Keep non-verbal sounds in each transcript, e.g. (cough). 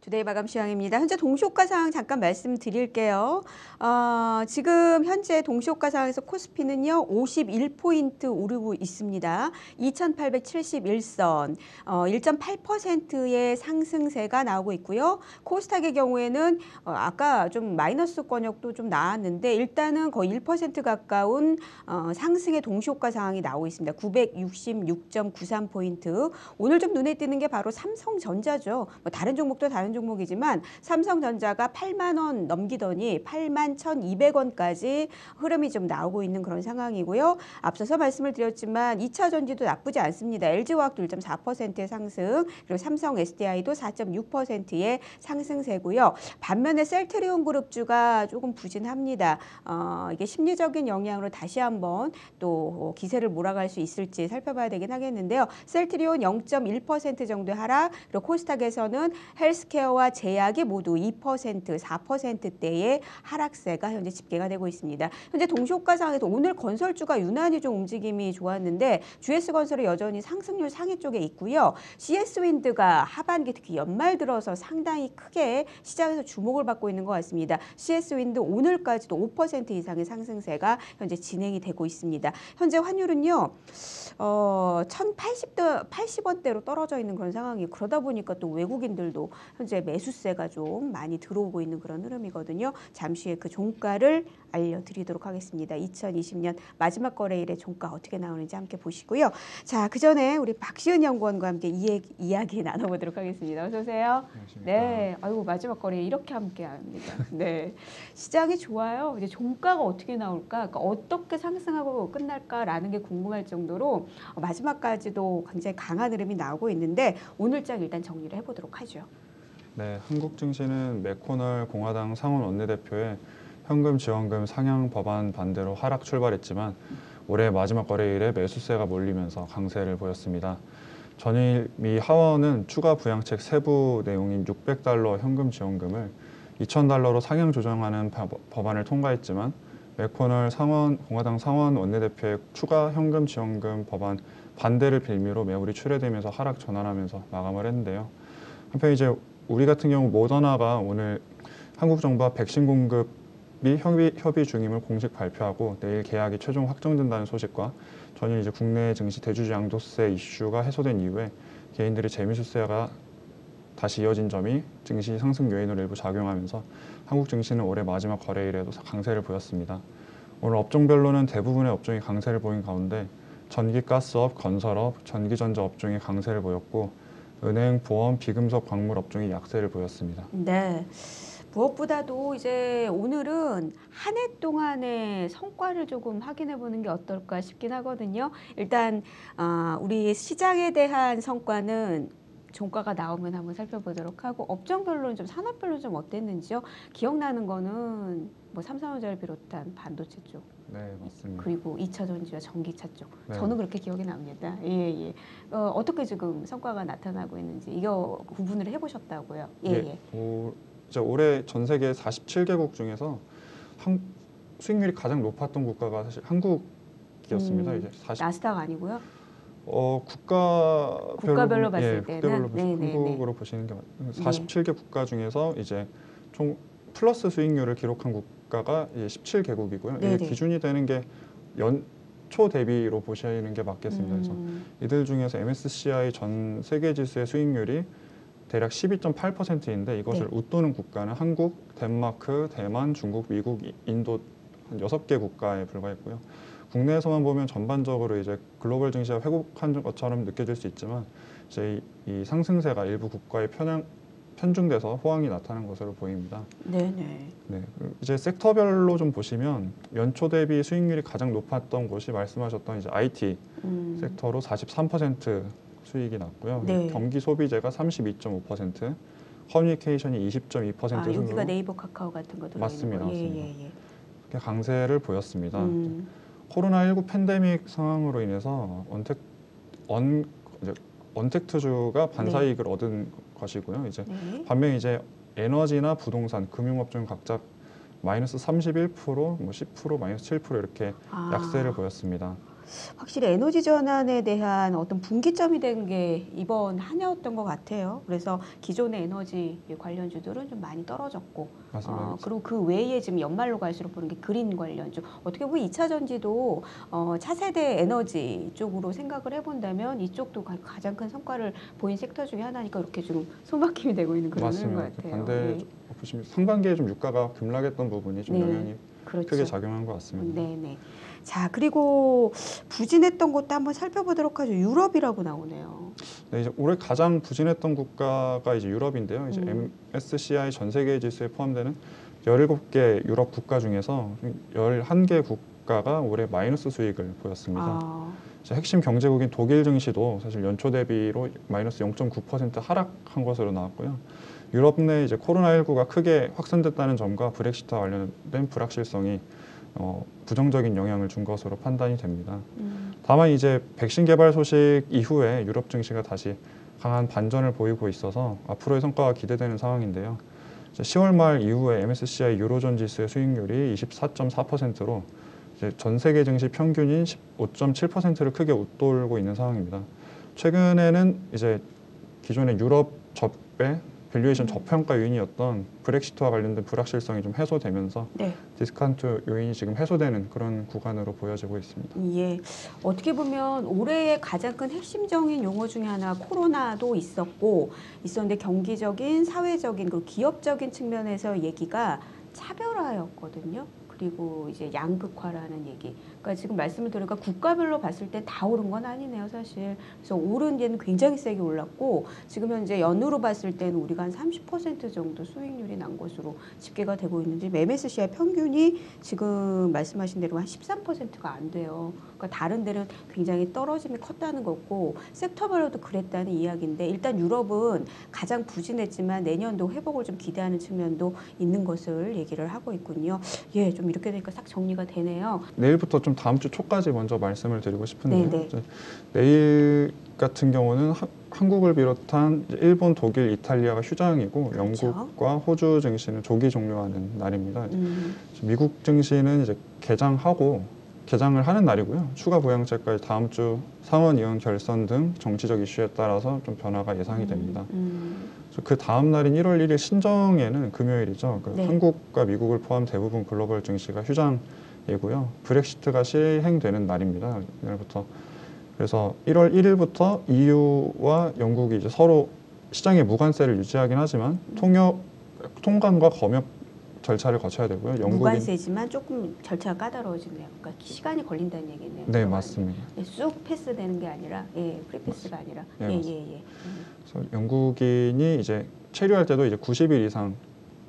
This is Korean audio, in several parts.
투데이 마감 시황입니다. 현재 동시호가 상황 잠깐 말씀드릴게요. 어, 지금 현재 동시호가 상황에서 코스피는요 51포인트 오르고 있습니다. 2,871선, 어, 1.8%의 상승세가 나오고 있고요. 코스닥의 경우에는 어, 아까 좀 마이너스 권역도 좀 나왔는데 일단은 거의 1% 가까운 어, 상승의 동시호가 상황이 나오고 있습니다. 966.93포인트. 오늘 좀 눈에 띄는 게 바로 삼성전자죠. 뭐 다른 종목도 다른 종목이지만 삼성전자가 8만 원 넘기더니 8만 1,200원까지 흐름이 좀 나오고 있는 그런 상황이고요. 앞서서 말씀을 드렸지만 2차 전지도 나쁘지 않습니다. LG화학도 1.4%의 상승, 그리고 삼성 SDI도 4.6%의 상승세고요. 반면에 셀트리온 그룹주가 조금 부진합니다. 어, 이게 심리적인 영향으로 다시 한번 또 기세를 몰아갈 수 있을지 살펴봐야 되긴 하겠는데요. 셀트리온 0.1% 정도의 하락, 그리고 코스닥에서는 헬스케어 와 제약이 모두 2%, 4%대의 하락세가 현재 집계가 되고 있습니다. 현재 동시호가 상에서 오늘 건설주가 유난히 좀 움직임이 좋았는데 GS건설이 여전히 상승률 상위 쪽에 있고요. CS윈드가 하반기 특히 연말 들어서 상당히 크게 시장에서 주목을 받고 있는 것 같습니다. CS윈드 오늘까지도 5% 이상의 상승세가 현재 진행이 되고 있습니다. 현재 환율은요. 어, 1,080대 80원대로 떨어져 있는 그런 상황이 그러다 보니까 또 외국인들도 현재 매수세가 좀 많이 들어오고 있는 그런 흐름이거든요. 잠시 후에 그 종가를 알려드리도록 하겠습니다. 2020년 마지막 거래일의 종가 어떻게 나오는지 함께 보시고요. 자, 그 전에 우리 박시은 연구원과 함께 이 이야기 (laughs) 나눠보도록 하겠습니다. 어서 오세요. 안녕하십니까. 네, 아이고 마지막 거래 이렇게 함께 합니다. (laughs) 네, 시장이 좋아요. 이제 종가가 어떻게 나올까, 그러니까 어떻게 상승하고 끝날까라는 게 궁금할 정도로 어, 마지막까지도 굉장히 강한 흐름이 나오고 있는데 오늘장 일단 정리를 해보도록 하죠. 네, 한국 증시는 맥코널 공화당 상원 원내대표의 현금 지원금 상향 법안 반대로 하락 출발했지만 올해 마지막 거래일에 매수세가 몰리면서 강세를 보였습니다. 전일 미 하원은 추가 부양책 세부 내용인 600달러 현금 지원금을 2,000달러로 상향 조정하는 바- 법안을 통과했지만 맥코널 상원 공화당 상원 원내대표의 추가 현금 지원금 법안 반대를 빌미로 매물이 출회되면서 하락 전환하면서 마감을 했는데요. 한편 이제 우리 같은 경우 모더나가 오늘 한국 정부와 백신 공급이 협의, 협의 중임을 공식 발표하고 내일 계약이 최종 확정된다는 소식과 전일 이제 국내 증시 대주주 양도세 이슈가 해소된 이후에 개인들의 재미수세가 다시 이어진 점이 증시 상승 요인으로 일부 작용하면서 한국 증시는 올해 마지막 거래일에도 강세를 보였습니다. 오늘 업종별로는 대부분의 업종이 강세를 보인 가운데 전기 가스업, 건설업, 전기전자 업종이 강세를 보였고 은행, 보험, 비금속 광물 업종이 약세를 보였습니다. 네. 무엇보다도 이제 오늘은 한 해 동안의 성과를 조금 확인해 보는 게 어떨까 싶긴 하거든요. 일단 아, 우리 시장에 대한 성과는 종가가 나오면 한번 살펴보도록 하고 업종별로는 좀 산업별로 좀 어땠는지요. 기억나는 거는 뭐 삼성전자를 비롯한 반도체 쪽 네, 맞습니다. 그리고 2차 전지와 전기차 쪽 네. 저는 그렇게 기억이 납니다. 예, 예. 어, 어떻게 지금 성과가 나타나고 있는지 이거 구분을 해보셨다고요? 예, 네, 예. 오, 이제 올해 전 세계 47개국 중에서 한, 수익률이 가장 높았던 국가가 사실 한국이었습니다. 음, 이제 40, 나스닥 아니고요? 어, 국가 국가별로 봤을 예, 때는? 국가별로 보시, 네, 네, 한국으로 보시는 게 맞- 47개 국가 중에서 이제 총 플러스 수익률을 기록한 국 가가 이제 17개국이고요. 네, 이게 네. 기준이 되는 게 연초 대비로 보시는 게 맞겠습니다. 그래서 음, 이들 중에서 MSCI 전 세계 지수의 수익률이 대략 12.8%인데 이것을 네. 웃도는 국가는 한국, 덴마크, 대만, 중국, 미국, 이- 인도 한 여섯 개 국가에 불과했고요. 국내에서만 보면 전반적으로 이제 글로벌 증시가 회복한 것처럼 느껴질 수 있지만 이제 이, 이 상승세가 일부 국가에 편향, 편중돼서 호황이 나타난 것으로 보입니다. 네네. 네, 그 이제 섹터별로 좀 보시면 연초 대비 수익률이 가장 높았던 곳이 말씀하셨던 이제 IT 음, 섹터로 43% 수익이 났고요. 네. 경기 소비재가 32.5%, 커뮤니케이션이 20.2% 아, 순으로 여기가 네이버 카카오 같은 거 들어있는 맞습니다, 거. 예, 맞습니다. 예, 예. 강세를 보였습니다. 음, 코로나19 팬데믹 상황으로 인해서 언택 언 이제 언택트주가 반사이익을 얻은 것이고요. 이제 네. 반면 이제 에너지나 부동산, 금융업종 각자 마이너스 31%, 뭐 10%, 마이너스 7% 이렇게 아, 약세를 보였습니다. 확실히 에너지 전환에 대한 어떤 분기점이 된 게 이번 한 해였던 것 같아요. 그래서 기존의 에너지 관련주들은 좀 많이 떨어졌고, 맞습니다. 어, 그리고 그 외에 지금 연말로 갈수록 보는 게 그린 관련주. 어떻게 보면 2차 전지도 어, 차세대 에너지 쪽으로 생각을 해본다면 이쪽도 가- 가장 큰 성과를 보인 섹터 중에 하나니까 이렇게 좀 손바뀜이 되고 있는 그런 것 맞습니다. 그 같아요. 반대 네. 보시면 상반기에 좀 유가가 급락했던 부분이 좀 네. 영향이 그렇죠. 크게 작용한 것 같습니다. 네네. 자 그리고 부진했던 것도 한번 살펴보도록 하죠. 유럽이라고 나오네요. 네, 이제 올해 가장 부진했던 국가가 이제 유럽인데요. 이제 음. MSCI 전 세계 지수에 포함되는 17개 유럽 국가 중에서 11개 국가가 올해 마이너스 수익을 보였습니다. 아, 핵심 경제국인 독일 증시도 사실 연초 대비로 마이너스 0.9% 하락한 것으로 나왔고요. 유럽 내 이제 코로나19가 크게 확산됐다는 점과 브렉시트와 관련된 불확실성이 어, 부정적인 영향을 준 것으로 판단이 됩니다. 음, 다만 이제 백신 개발 소식 이후에 유럽 증시가 다시 강한 반전을 보이고 있어서 앞으로의 성과가 기대되는 상황인데요. 이제 10월 말 이후에 MSCI 유로존 지수의 수익률이 24.4%로 이제 전 세계 증시 평균인 15.7%를 크게 웃돌고 있는 상황입니다. 최근에는 이제 기존의 유럽 접배 밸류에이션 저평가 요인이었던 브렉시트와 관련된 불확실성이 좀 해소되면서 네. discount 요인이 지금 해소되는 그런 구간으로 보여지고 있습니다. 예. 어떻게 보면 올해의 가장 큰 핵심적인 용어 중에 하나 코로나도 있었고 있었는데 경기적인 사회적인 그리고 기업적인 측면에서 얘기가 차별화였거든요. 그리고 이제 양극화라는 얘기. 그러니까 지금 말씀을 들으니까 국가별로 봤을 때 다 오른 건 아니네요, 사실. 그래서 오른 데는 굉장히 세게 올랐고 지금 현재 연으로 봤을 때는 우리가 한 30% 정도 수익률이 난 것으로 집계가 되고 있는데 MSCI 평균이 지금 말씀하신 대로 한 13%가 안 돼요. 그러니까 다른 데는 굉장히 떨어짐이 컸다는 거고 섹터별로도 그랬다는 이야기인데 일단 유럽은 가장 부진했지만 내년도 회복을 좀 기대하는 측면도 있는 것을 얘기를 하고 있군요. 예, 좀 이렇게 되니까 싹 정리가 되네요. 내일부터 좀 다음 주 초까지 먼저 말씀을 드리고 싶은데요. 네네. 이제 내일 같은 경우는 하- 한국을 비롯한 일본, 독일, 이탈리아가 휴장이고 그렇죠. 영국과 호주 증시는 조기 종료하는 날입니다. 음, 미국 증시는 이제 개장하고 개장을 하는 날이고요. 추가 부양책까지 다음 주 상원 의원 결선 등 정치적 이슈에 따라서 좀 변화가 예상이 됩니다. 음, 그래서 그 다음 날인 1월 1일 신정에는 금요일이죠. 그 네. 한국과 미국을 포함 대부분 글로벌 증시가 휴장이고요. 브렉시트가 시행되는 날입니다. 이날부터 그래서 1월 1일부터 EU와 영국이 이제 서로 시장의 무관세를 유지하긴 하지만 통역 통관과 검역 절차를 거쳐야 되고요. 영국이 무관세지만 조금 절차가 까다로워지네요. 그러니까 시간이 걸린다는 얘기네요. 네 맞습니다. 예, 쑥 패스되는 게 아니라 예, 프리패스가 아니라 네, 예. 예, 예. 음, 그래서 영국인이 이제 체류할 때도 이제 90일 이상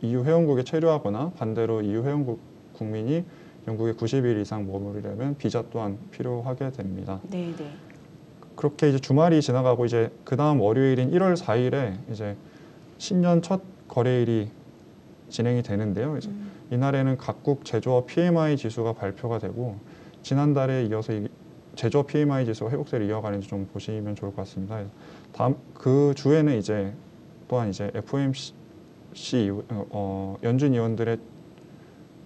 EU 회원국에 체류하거나 반대로 EU 회원국 국민이 영국에 90일 이상 머무르려면 비자 또한 필요하게 됩니다. 네, 네. 그렇게 이제 주말이 지나가고 이제 그 다음 월요일인 1월 4일에 이제 신년 첫 거래일이 진행이 되는데요. 이제 음, 이날에는 각국 제조업 PMI 지수가 발표가 되고 지난달에 이어서 이 제조업 PMI 지수가 회복세를 이어가는지 좀 보시면 좋을 것 같습니다. 다음 그 주에는 이제 또한 이제 FOMC 어, 어, 연준 의원들의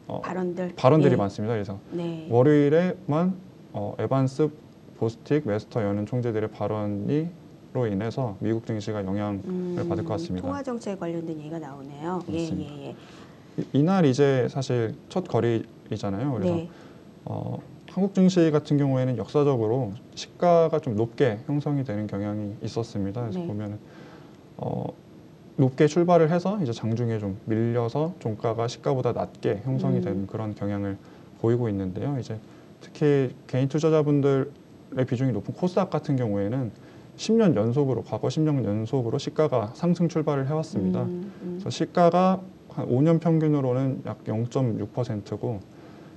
어, 발언들 발언들이 예, 많습니다. 그래서 네. 월요일에만 어, 에반스, 보스틱, 웨스터 연은 총재들의 발언이 로 인해서 미국 증시가 영향 음, 받을 것 같습니다. 통화 정책 관련된 얘기가 나오네요. 예, 맞습니다. 예, 예. 이- 이날 이제 사실 첫 거래이잖아요. 그래서 네. 어, 한국 증시 같은 경우에는 역사적으로 시가가 좀 높게 형성이 되는 경향이 있었습니다. 그래서 네. 보면 어, 높게 출발을 해서 이제 장중에 좀 밀려서 종가가 시가보다 낮게 형성이 음. 되는 그런 경향을 보이고 있는데요. 이제 특히 개인 투자자분들의 비중이 높은 코스닥 같은 경우에는 10년 연속으로 과거 10년 연속으로 시가가 상승 출발을 해왔습니다. 음, 음. 그래서 시가가 한 5년 평균으로는 약 0.6%고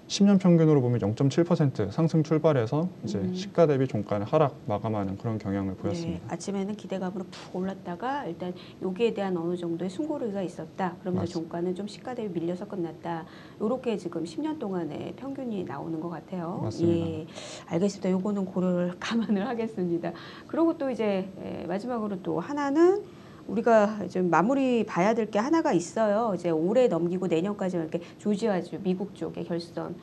10년 평균으로 보면 0.7% 상승 출발해서 이제 음. 시가 대비 종가는 하락 마감하는 그런 경향을 네, 보였습니다. 아침에는 기대감으로 푹 올랐다가 일단 여기에 대한 어느 정도의 숨고르기가 있었다. 그러면서 맞습니다. 종가는 좀 시가 대비 밀려서 끝났다. 이렇게 지금 10년 동안의 평균이 나오는 것 같아요. 맞습니다. 예, 알겠습니다. 요거는 고려를 (laughs) 감안을 하겠습니다. 그리고 또 이제 에, 마지막으로 또 하나는 우리가 좀 마무리 봐야 될 게 하나가 있어요. 이제 올해 넘기고 내년까지 이렇게 조지아주 미국 쪽의 결선.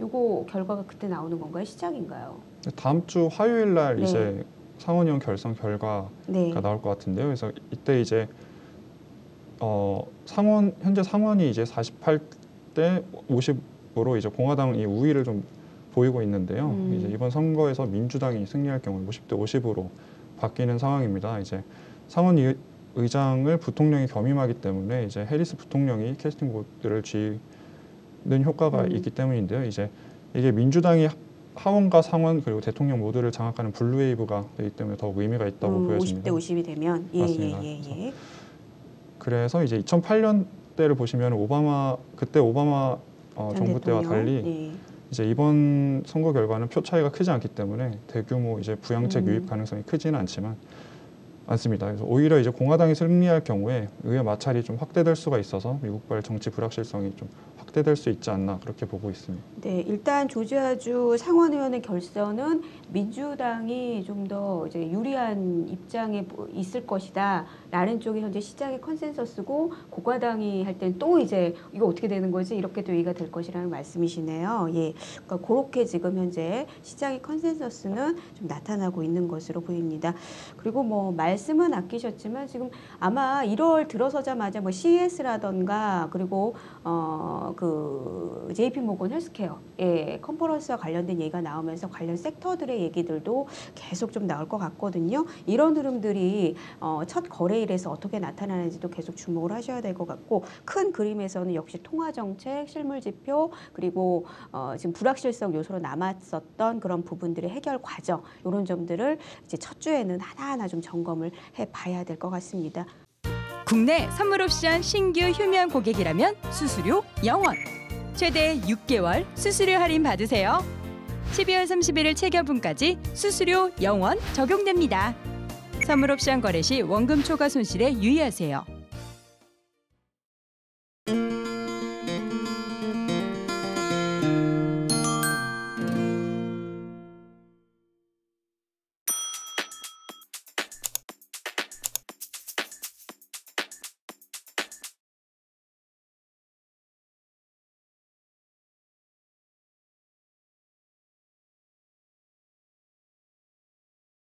요거 결과가 그때 나오는 건가요? 시작인가요? 다음 주 화요일 날 네. 이제 상원의원 결선 결과가 네. 나올 것 같은데요. 그래서 이때 이제 어 상원 현재 상원이 이제 48대 50으로 이제 공화당이 우위를 좀 보이고 있는데요. 음. 이제 이번 선거에서 민주당이 승리할 경우 50대 50으로 바뀌는 상황입니다. 이제 상원 의- 의장을 부통령이 겸임하기 때문에 이제 해리스 부통령이 캐스팅 보트를 쥐는 효과가 음. 있기 때문인데요. 이제 이게 민주당이 하원과 상원 그리고 대통령 모두를 장악하는 blue wave가 되기 때문에 더욱 의미가 있다고 음, 보여집니다. 50대 50이 되면 예, 맞습니다. 예, 예, 예. 그래서 이제 2008년 때를 보시면 오바마 그때 오바마 어, 전 정부 때와 대통령. 달리 예. 이제 이번 선거 결과는 표 차이가 크지 않기 때문에 대규모 이제 부양책 음. 유입 가능성이 크지는 않지만 않습니다. 그래서 오히려 이제 공화당이 승리할 경우에 의회 마찰이 좀 확대될 수가 있어서 미국발 정치 불확실성이 좀 확대될 수 있지 않나 그렇게 보고 있습니다. 네, 일단 조지아주 상원의원의 결선은 민주당이 좀 더 이제 유리한 입장에 보- 있을 것이다라는 쪽이 현재 시장의 consensus고 공화당이 할 땐 또 이제 이거 어떻게 되는 거지 이렇게 또 얘기가 될 것이라는 말씀이시네요. 예, 그러니까 그렇게 지금 현재 시장의 consensus는 좀 나타나고 있는 것으로 보입니다. 그리고 뭐 말씀은 아끼셨지만 지금 아마 1월 들어서자마자 뭐 CES라던가 그리고 어그 JP 모건 헬스케어 예 컨퍼런스와 관련된 얘기가 나오면서 관련 섹터들의 얘기들도 계속 좀 나올 것 같거든요. 이런 흐름들이 어, 첫 거래일에서 어떻게 나타나는지도 계속 주목을 하셔야 될 것 같고 큰 그림에서는 역시 통화 정책, 실물 지표 그리고 어, 지금 불확실성 요소로 남았었던 그런 부분들의 해결 과정 이런 점들을 이제 첫 주에는 하나하나 좀 점검을 해 봐야 될 것 같습니다. 국내 선물 옵션 신규 휴면 고객이라면 수수료 0원. 최대 6개월 수수료 할인 받으세요. 12월 31일 체결분까지 수수료 0원 적용됩니다. 선물 옵션 거래 시 원금 초과 손실에 유의하세요.